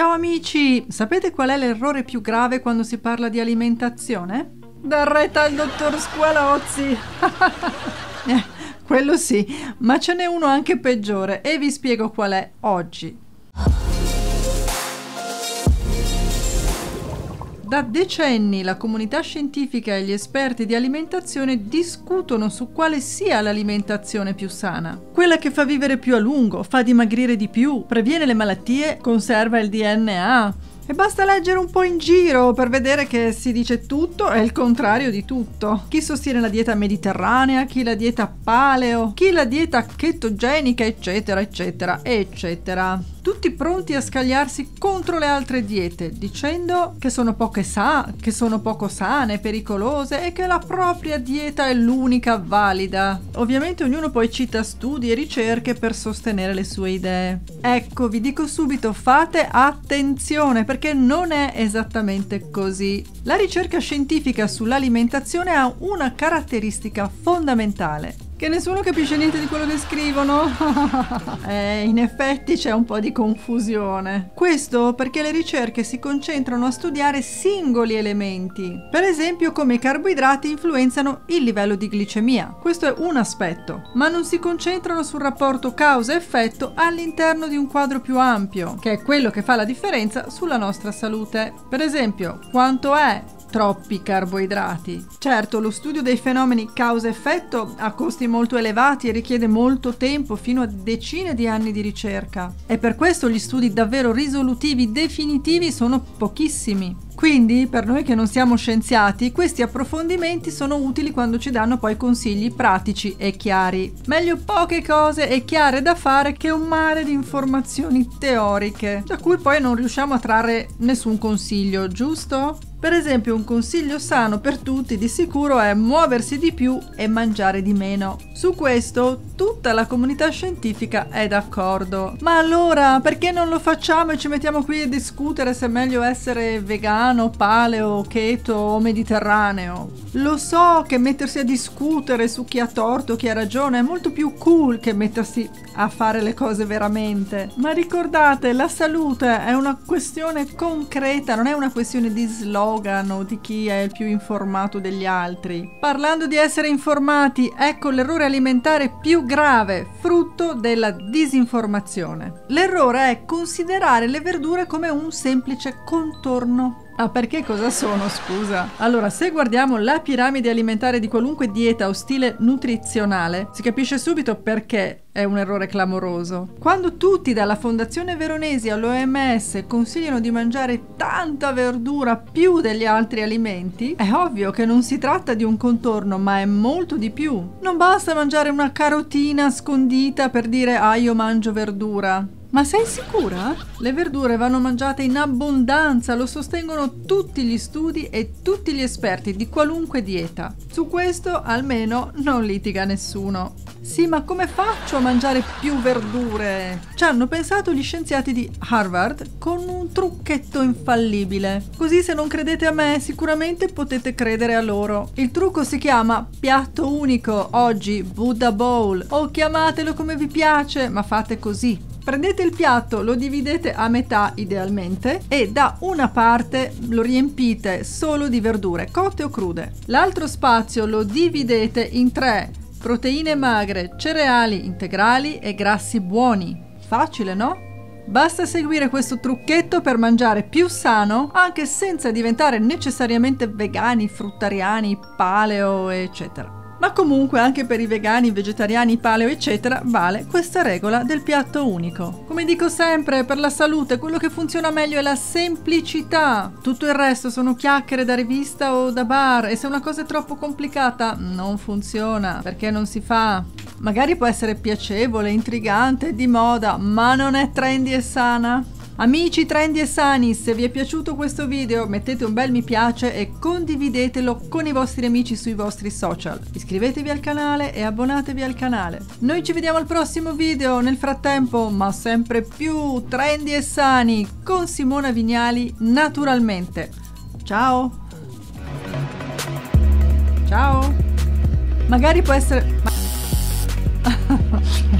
Ciao amici, sapete qual è l'errore più grave quando si parla di alimentazione? Dar retta al dottor Squalozzi! eh, quello sì, ma ce n'è uno anche peggiore e vi spiego qual è oggi. Da decenni la comunità scientifica e gli esperti di alimentazione discutono su quale sia l'alimentazione più sana. Quella che fa vivere più a lungo, fa dimagrire di più, previene le malattie, conserva il DNA. E basta leggere un po' in giro per vedere che si dice tutto e il contrario di tutto. Chi sostiene la dieta mediterranea, chi la dieta paleo, chi la dieta chetogenica, eccetera, eccetera, eccetera tutti pronti a scagliarsi contro le altre diete, dicendo che sono, sa- che sono poco sane, pericolose e che la propria dieta è l'unica valida. Ovviamente ognuno poi cita studi e ricerche per sostenere le sue idee. Ecco, vi dico subito, fate attenzione perché non è esattamente così. La ricerca scientifica sull'alimentazione ha una caratteristica fondamentale che nessuno capisce niente di quello che scrivono. eh, in effetti c'è un po' di confusione. Questo perché le ricerche si concentrano a studiare singoli elementi. Per esempio come i carboidrati influenzano il livello di glicemia. Questo è un aspetto, ma non si concentrano sul rapporto causa-effetto all'interno di un quadro più ampio, che è quello che fa la differenza sulla nostra salute. Per esempio, quanto è troppi carboidrati. Certo, lo studio dei fenomeni causa-effetto ha costi molto elevati e richiede molto tempo, fino a decine di anni di ricerca. E per questo gli studi davvero risolutivi definitivi sono pochissimi. Quindi, per noi che non siamo scienziati, questi approfondimenti sono utili quando ci danno poi consigli pratici e chiari. Meglio poche cose e chiare da fare che un mare di informazioni teoriche, da cui poi non riusciamo a trarre nessun consiglio, giusto? Per esempio un consiglio sano per tutti di sicuro è muoversi di più e mangiare di meno. Su questo tutta la comunità scientifica è d'accordo. Ma allora perché non lo facciamo e ci mettiamo qui a discutere se è meglio essere vegano, paleo, keto o mediterraneo? Lo so che mettersi a discutere su chi ha torto, chi ha ragione è molto più cool che mettersi a fare le cose veramente. Ma ricordate, la salute è una questione concreta, non è una questione di slogan o di chi è il più informato degli altri. Parlando di essere informati, ecco l'errore alimentare più grave, frutto della disinformazione. L'errore è considerare le verdure come un semplice contorno Ah, perché cosa sono, scusa? Allora, se guardiamo la piramide alimentare di qualunque dieta o stile nutrizionale, si capisce subito perché è un errore clamoroso. Quando tutti dalla Fondazione Veronesi all'OMS consigliano di mangiare tanta verdura più degli altri alimenti, è ovvio che non si tratta di un contorno, ma è molto di più. Non basta mangiare una carotina scondita per dire ah io mangio verdura. Ma sei sicura? Le verdure vanno mangiate in abbondanza, lo sostengono tutti gli studi e tutti gli esperti di qualunque dieta. Su questo almeno non litiga nessuno. Sì, ma come faccio a mangiare più verdure? Ci hanno pensato gli scienziati di Harvard con un trucchetto infallibile. Così se non credete a me, sicuramente potete credere a loro. Il trucco si chiama piatto unico, oggi Buddha Bowl, o chiamatelo come vi piace, ma fate così. Prendete il piatto, lo dividete a metà idealmente e da una parte lo riempite solo di verdure, cotte o crude. L'altro spazio lo dividete in tre, proteine magre, cereali integrali e grassi buoni. Facile, no? Basta seguire questo trucchetto per mangiare più sano, anche senza diventare necessariamente vegani, fruttariani, paleo, eccetera. Ma comunque anche per i vegani, vegetariani, paleo eccetera vale questa regola del piatto unico. Come dico sempre, per la salute quello che funziona meglio è la semplicità. Tutto il resto sono chiacchiere da rivista o da bar e se una cosa è troppo complicata non funziona perché non si fa. Magari può essere piacevole, intrigante, di moda, ma non è trendy e sana. Amici trendy e sani, se vi è piaciuto questo video mettete un bel mi piace e condividetelo con i vostri amici sui vostri social. Iscrivetevi al canale e abbonatevi al canale. Noi ci vediamo al prossimo video, nel frattempo, ma sempre più trendy e sani, con Simona Vignali naturalmente. Ciao! Ciao! Magari può essere...